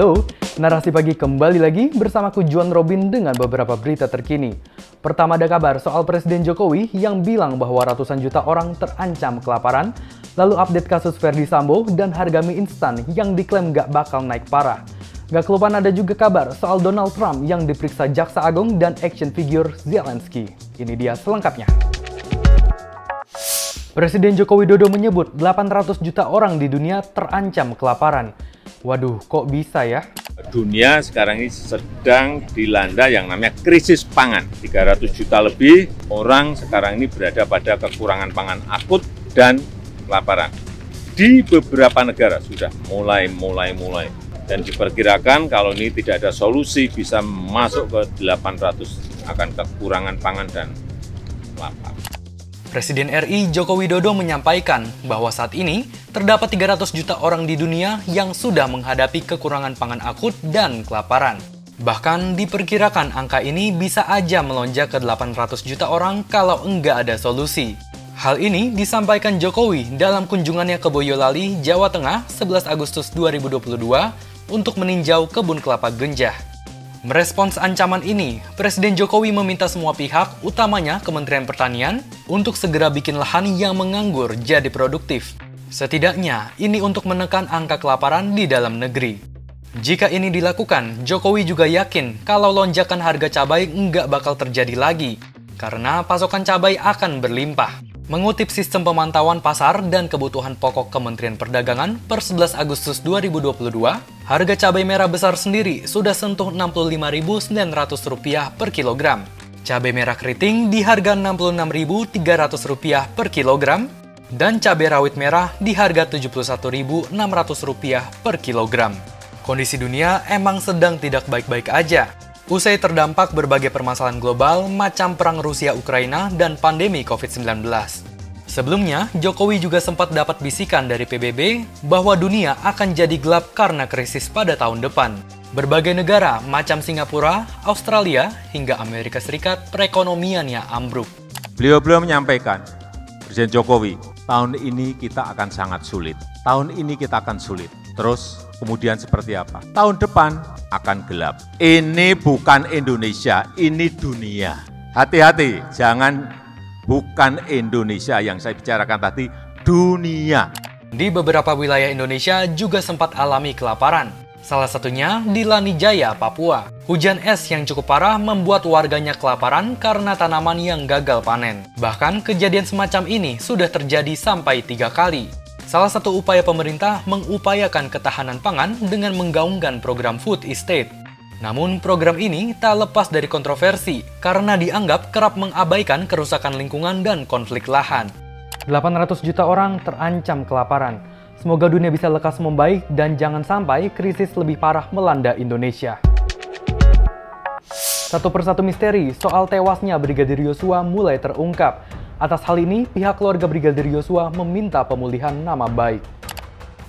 Halo, narasi pagi kembali lagi bersamaku Juan Robin dengan beberapa berita terkini. Pertama ada kabar soal Presiden Jokowi yang bilang bahwa ratusan juta orang terancam kelaparan, lalu update kasus Verdi Sambo dan harga mie instan yang diklaim gak bakal naik parah. Gak kelupaan ada juga kabar soal Donald Trump yang diperiksa Jaksa Agung dan action figure Zelensky. Ini dia selengkapnya. Presiden Joko Widodo menyebut 800 juta orang di dunia terancam kelaparan. Waduh, kok bisa ya? Dunia sekarang ini sedang dilanda yang namanya krisis pangan. 300 juta lebih orang sekarang ini berada pada kekurangan pangan akut dan kelaparan. Di beberapa negara sudah mulai, mulai, mulai. Dan diperkirakan kalau ini tidak ada solusi bisa masuk ke 800 akan kekurangan pangan dan lapar. Presiden RI Joko Widodo menyampaikan bahwa saat ini terdapat 300 juta orang di dunia yang sudah menghadapi kekurangan pangan akut dan kelaparan. Bahkan diperkirakan angka ini bisa aja melonjak ke 800 juta orang kalau enggak ada solusi. Hal ini disampaikan Jokowi dalam kunjungannya ke Boyolali, Jawa Tengah 11 Agustus 2022 untuk meninjau kebun kelapa genjah. Merespons ancaman ini, Presiden Jokowi meminta semua pihak, utamanya Kementerian Pertanian, untuk segera bikin lahan yang menganggur jadi produktif. Setidaknya, ini untuk menekan angka kelaparan di dalam negeri. Jika ini dilakukan, Jokowi juga yakin kalau lonjakan harga cabai nggak bakal terjadi lagi, karena pasokan cabai akan berlimpah. Mengutip sistem pemantauan pasar dan kebutuhan pokok Kementerian Perdagangan per 11 Agustus 2022, harga cabai merah besar sendiri sudah sentuh Rp65.900 per kilogram. Cabai merah keriting di harga Rp66.300 per kilogram, dan cabai rawit merah di harga Rp71.600 per kilogram. Kondisi dunia emang sedang tidak baik-baik aja, Usai terdampak berbagai permasalahan global macam perang Rusia-Ukraina dan pandemi COVID-19. Sebelumnya, Jokowi juga sempat dapat bisikan dari PBB bahwa dunia akan jadi gelap karena krisis pada tahun depan. Berbagai negara macam Singapura, Australia, hingga Amerika Serikat perekonomiannya ambruk. Beliau-beliau menyampaikan, Presiden Jokowi, tahun ini kita akan sangat sulit. Tahun ini kita akan sulit. Terus kemudian seperti apa? Tahun depan akan gelap. Ini bukan Indonesia, ini dunia. Hati-hati, jangan bukan Indonesia yang saya bicarakan tadi, dunia. Di beberapa wilayah Indonesia juga sempat alami kelaparan. Salah satunya di Lanijaya, Papua. Hujan es yang cukup parah membuat warganya kelaparan karena tanaman yang gagal panen. Bahkan kejadian semacam ini sudah terjadi sampai tiga kali. Salah satu upaya pemerintah mengupayakan ketahanan pangan dengan menggaungkan program food estate. Namun program ini tak lepas dari kontroversi karena dianggap kerap mengabaikan kerusakan lingkungan dan konflik lahan. 800 juta orang terancam kelaparan. Semoga dunia bisa lekas membaik dan jangan sampai krisis lebih parah melanda Indonesia. Satu persatu misteri soal tewasnya Brigadir Yosua mulai terungkap. Atas hal ini, pihak keluarga Brigadir Yosua meminta pemulihan nama baik.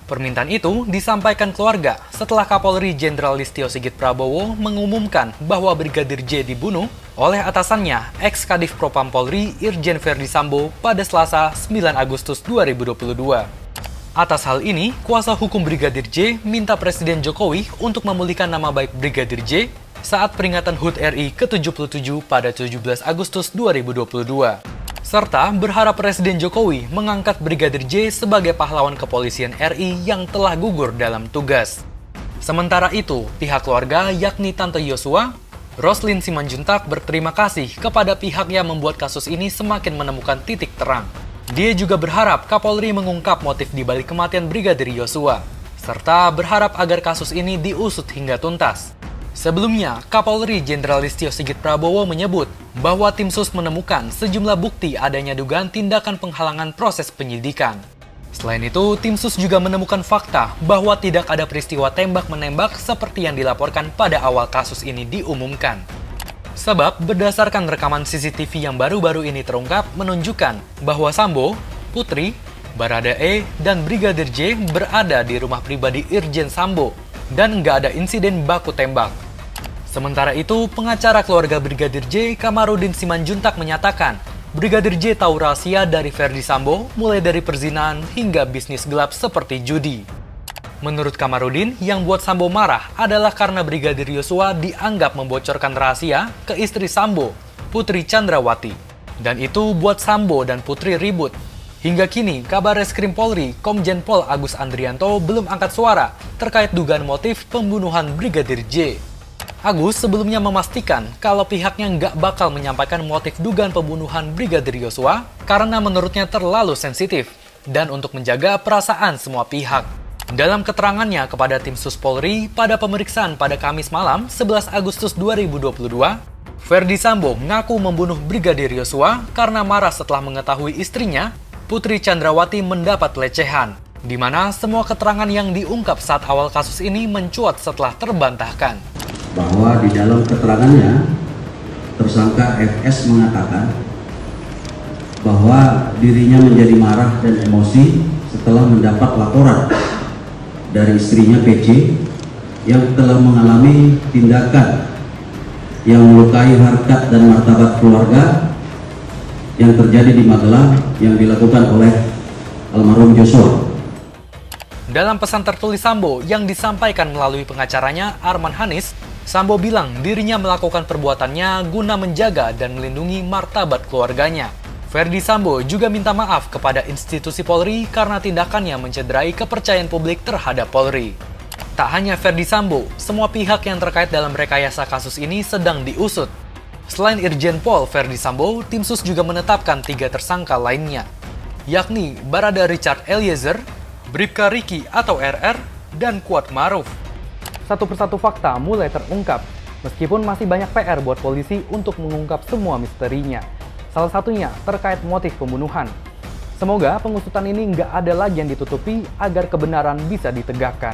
Permintaan itu disampaikan keluarga setelah Kapolri Jenderal Listio Sigit Prabowo mengumumkan bahwa Brigadir J dibunuh oleh atasannya, ex-Kadif Propam Polri Irjen Verdi Sambo pada Selasa 9 Agustus 2022. Atas hal ini, kuasa hukum Brigadir J minta Presiden Jokowi untuk memulihkan nama baik Brigadir J saat peringatan HUT RI ke-77 pada 17 Agustus 2022 serta berharap Presiden Jokowi mengangkat Brigadir J sebagai pahlawan kepolisian RI yang telah gugur dalam tugas. Sementara itu, pihak keluarga yakni Tante Yosua, Roslin Simanjuntak berterima kasih kepada pihak yang membuat kasus ini semakin menemukan titik terang. Dia juga berharap Kapolri mengungkap motif di balik kematian Brigadir Yosua, serta berharap agar kasus ini diusut hingga tuntas. Sebelumnya, Kapolri Jenderal Listio Sigit Prabowo menyebut bahwa tim sus menemukan sejumlah bukti adanya dugaan tindakan penghalangan proses penyidikan. Selain itu, tim sus juga menemukan fakta bahwa tidak ada peristiwa tembak-menembak seperti yang dilaporkan pada awal kasus ini diumumkan. Sebab berdasarkan rekaman CCTV yang baru-baru ini terungkap menunjukkan bahwa Sambo, Putri, Barada E, dan Brigadir J berada di rumah pribadi Irjen Sambo dan nggak ada insiden baku tembak. Sementara itu, pengacara keluarga Brigadir J, Kamarudin Simanjuntak menyatakan, Brigadir J tahu rahasia dari Verdi Sambo, mulai dari perzinahan hingga bisnis gelap seperti judi. Menurut Kamarudin, yang buat Sambo marah adalah karena Brigadir Yosua dianggap membocorkan rahasia ke istri Sambo, Putri Chandrawati. Dan itu buat Sambo dan Putri ribut. Hingga kini, kabar Reskrim Polri, Komjen Pol Agus Andrianto belum angkat suara terkait dugaan motif pembunuhan Brigadir J. Agus sebelumnya memastikan kalau pihaknya nggak bakal menyampaikan motif dugaan pembunuhan Brigadir Yosua karena menurutnya terlalu sensitif dan untuk menjaga perasaan semua pihak. Dalam keterangannya kepada tim Sus Polri pada pemeriksaan pada Kamis malam 11 Agustus 2022, Ferdi Sambo mengaku membunuh Brigadir Yosua karena marah setelah mengetahui istrinya, Putri Chandrawati mendapat pelecehan, di mana semua keterangan yang diungkap saat awal kasus ini mencuat setelah terbantahkan. Bahwa di dalam keterangannya, tersangka FS mengatakan bahwa dirinya menjadi marah dan emosi setelah mendapat laporan dari istrinya PC yang telah mengalami tindakan yang melukai harkat dan martabat keluarga yang terjadi di Magelang yang dilakukan oleh almarhum Joshua. Dalam pesan tertulis Sambo yang disampaikan melalui pengacaranya Arman Hanis, Sambo bilang dirinya melakukan perbuatannya guna menjaga dan melindungi martabat keluarganya. Ferdi Sambo juga minta maaf kepada institusi Polri karena tindakannya mencederai kepercayaan publik terhadap Polri. Tak hanya Ferdi Sambo, semua pihak yang terkait dalam rekayasa kasus ini sedang diusut. Selain Irjen Pol Ferdi Sambo, tim sus juga menetapkan tiga tersangka lainnya, yakni Barada Richard Eliezer, Bribka Riki atau RR, dan Kuat Maruf. Satu persatu fakta mulai terungkap, meskipun masih banyak PR buat polisi untuk mengungkap semua misterinya. Salah satunya terkait motif pembunuhan. Semoga pengusutan ini nggak ada lagi yang ditutupi agar kebenaran bisa ditegakkan.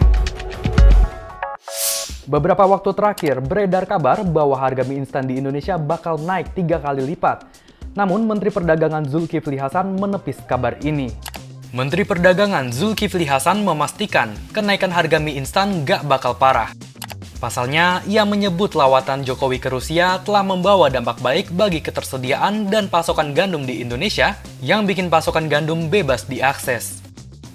Beberapa waktu terakhir beredar kabar bahwa harga mie instan di Indonesia bakal naik tiga kali lipat. Namun Menteri Perdagangan Zulkifli Hasan menepis kabar ini. Menteri Perdagangan Zulkifli Hasan memastikan kenaikan harga mie instan nggak bakal parah. Pasalnya, ia menyebut lawatan Jokowi ke Rusia telah membawa dampak baik bagi ketersediaan dan pasokan gandum di Indonesia yang bikin pasokan gandum bebas diakses.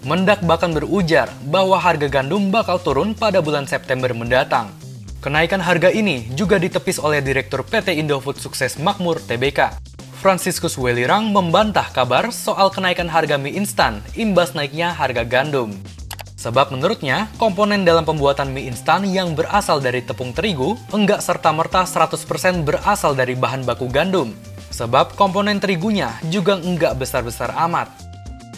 Mendak bahkan berujar bahwa harga gandum bakal turun pada bulan September mendatang. Kenaikan harga ini juga ditepis oleh Direktur PT Indofood Sukses Makmur TBK. Franciscus Welirang membantah kabar soal kenaikan harga mie instan imbas naiknya harga gandum. Sebab menurutnya, komponen dalam pembuatan mie instan yang berasal dari tepung terigu enggak serta-merta 100% berasal dari bahan baku gandum. Sebab komponen terigunya juga enggak besar-besar amat.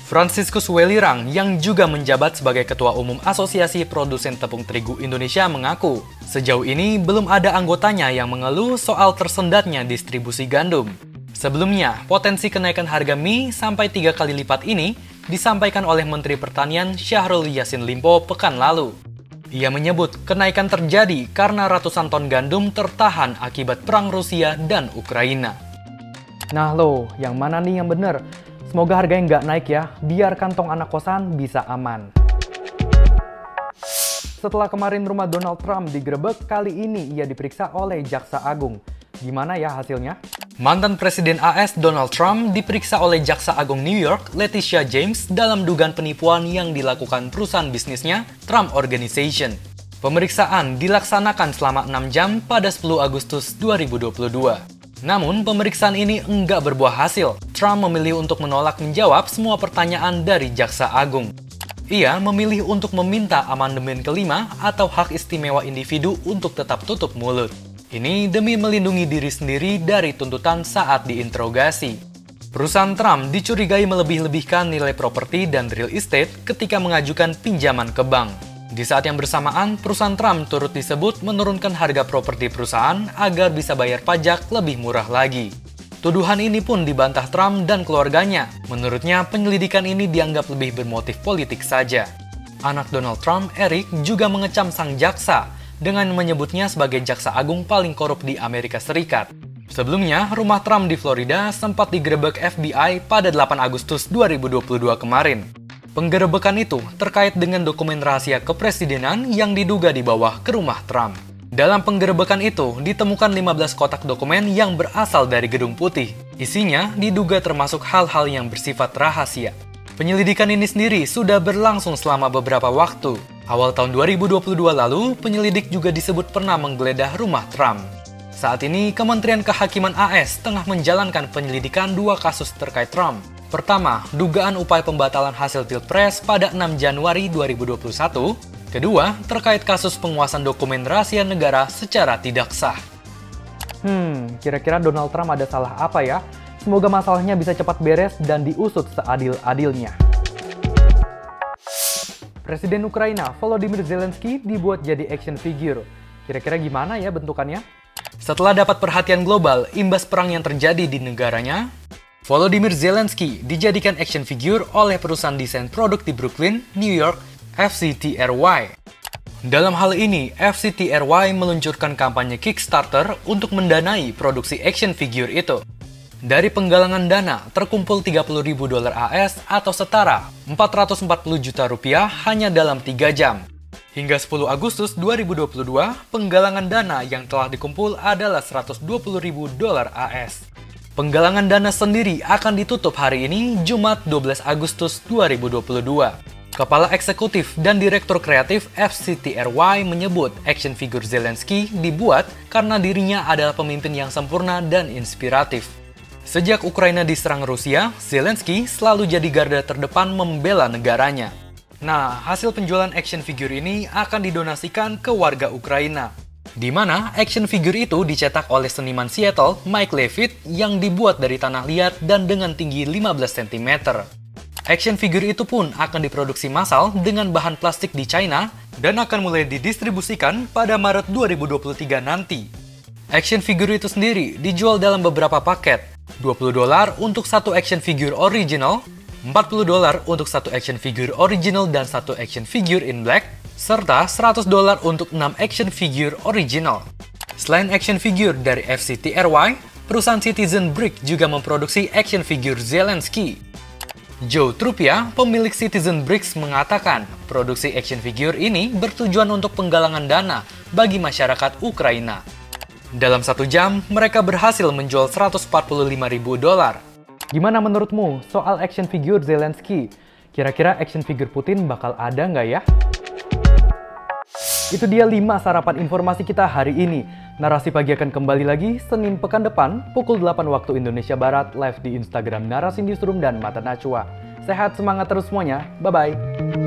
Franciscus Welirang yang juga menjabat sebagai Ketua Umum Asosiasi Produsen Tepung Terigu Indonesia mengaku, sejauh ini belum ada anggotanya yang mengeluh soal tersendatnya distribusi gandum. Sebelumnya, potensi kenaikan harga mie sampai tiga kali lipat ini disampaikan oleh Menteri Pertanian Syahrul Yassin Limpo pekan lalu. Ia menyebut kenaikan terjadi karena ratusan ton gandum tertahan akibat perang Rusia dan Ukraina. Nah lo, yang mana nih yang bener? Semoga harganya nggak naik ya, biar kantong anak kosan bisa aman. Setelah kemarin rumah Donald Trump digerebek, kali ini ia diperiksa oleh Jaksa Agung. Gimana ya hasilnya? Mantan Presiden AS Donald Trump diperiksa oleh Jaksa Agung New York, Leticia James, dalam dugaan penipuan yang dilakukan perusahaan bisnisnya, Trump Organization. Pemeriksaan dilaksanakan selama 6 jam pada 10 Agustus 2022. Namun, pemeriksaan ini enggak berbuah hasil. Trump memilih untuk menolak menjawab semua pertanyaan dari Jaksa Agung. Ia memilih untuk meminta amandemen kelima atau hak istimewa individu untuk tetap tutup mulut. Ini demi melindungi diri sendiri dari tuntutan saat diinterogasi. Perusahaan Trump dicurigai melebih-lebihkan nilai properti dan real estate ketika mengajukan pinjaman ke bank. Di saat yang bersamaan, perusahaan Trump turut disebut menurunkan harga properti perusahaan agar bisa bayar pajak lebih murah lagi. Tuduhan ini pun dibantah Trump dan keluarganya. Menurutnya, penyelidikan ini dianggap lebih bermotif politik saja. Anak Donald Trump, Eric, juga mengecam sang jaksa dengan menyebutnya sebagai jaksa agung paling korup di Amerika Serikat. Sebelumnya, rumah Trump di Florida sempat digerebek FBI pada 8 Agustus 2022 kemarin. Penggerebekan itu terkait dengan dokumen rahasia kepresidenan yang diduga dibawa ke rumah Trump. Dalam penggerebekan itu, ditemukan 15 kotak dokumen yang berasal dari Gedung Putih. Isinya diduga termasuk hal-hal yang bersifat rahasia. Penyelidikan ini sendiri sudah berlangsung selama beberapa waktu. Awal tahun 2022 lalu, penyelidik juga disebut pernah menggeledah rumah Trump. Saat ini, Kementerian Kehakiman AS tengah menjalankan penyelidikan dua kasus terkait Trump. Pertama, dugaan upaya pembatalan hasil Pilpres pada 6 Januari 2021. Kedua, terkait kasus penguasaan dokumen rahasia negara secara tidak sah. Hmm, kira-kira Donald Trump ada salah apa ya? Semoga masalahnya bisa cepat beres dan diusut seadil-adilnya. Presiden Ukraina Volodymyr Zelensky dibuat jadi action figure. Kira-kira gimana ya bentukannya? Setelah dapat perhatian global imbas perang yang terjadi di negaranya, Volodymyr Zelensky dijadikan action figure oleh perusahaan desain produk di Brooklyn, New York, FCTRY. Dalam hal ini, FCTRY meluncurkan kampanye Kickstarter untuk mendanai produksi action figure itu. Dari penggalangan dana, terkumpul 30 ribu dolar AS atau setara 440 juta rupiah hanya dalam 3 jam. Hingga 10 Agustus 2022, penggalangan dana yang telah dikumpul adalah 120 ribu dolar AS. Penggalangan dana sendiri akan ditutup hari ini, Jumat 12 Agustus 2022. Kepala Eksekutif dan Direktur Kreatif FCTRY menyebut action figure Zelensky dibuat karena dirinya adalah pemimpin yang sempurna dan inspiratif. Sejak Ukraina diserang Rusia, Zelensky selalu jadi garda terdepan membela negaranya. Nah, hasil penjualan action figure ini akan didonasikan ke warga Ukraina. Di mana action figure itu dicetak oleh seniman Seattle, Mike Levitt, yang dibuat dari tanah liat dan dengan tinggi 15 cm. Action figure itu pun akan diproduksi massal dengan bahan plastik di China dan akan mulai didistribusikan pada Maret 2023 nanti. Action figure itu sendiri dijual dalam beberapa paket, 20 dolar untuk satu action figure original, 40 dolar untuk satu action figure original dan satu action figure in black, serta 100 dolar untuk 6 action figure original. Selain action figure dari FCTRY, perusahaan Citizen Brick juga memproduksi action figure Zelensky. Joe Trupia, pemilik Citizen Bricks mengatakan, produksi action figure ini bertujuan untuk penggalangan dana bagi masyarakat Ukraina. Dalam satu jam, mereka berhasil menjual 145 ribu dolar. Gimana menurutmu soal action figure Zelensky? Kira-kira action figure Putin bakal ada nggak ya? Itu dia 5 sarapan informasi kita hari ini. Narasi pagi akan kembali lagi Senin pekan depan pukul 8 waktu Indonesia Barat live di Instagram Narasi Newsroom dan Mata Najwa. Sehat semangat terus semuanya. Bye-bye.